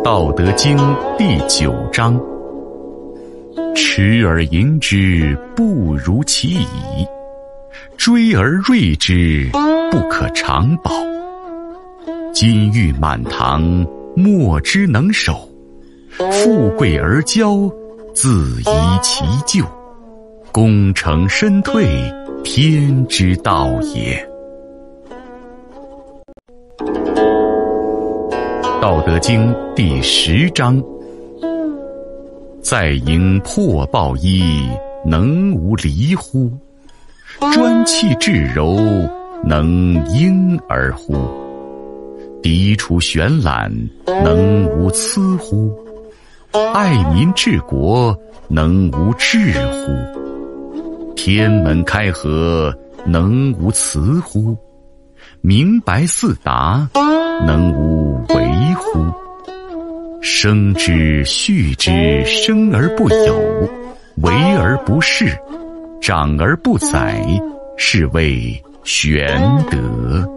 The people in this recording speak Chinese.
《道德经》第九章：持而盈之，不如其已；追而锐之，不可长保。金玉满堂，莫之能守；富贵而骄，自遗其咎。功成身退，天之道也。《道德经》第十章：在营破暴衣，能无离乎？专气致柔，能婴儿乎？涤除玄览，能无疵乎？爱民治国，能无智乎？天门开阖，能无雌乎？明白四达，能无乎？生之畜之，生而不有，为而不恃，长而不宰，是谓玄德。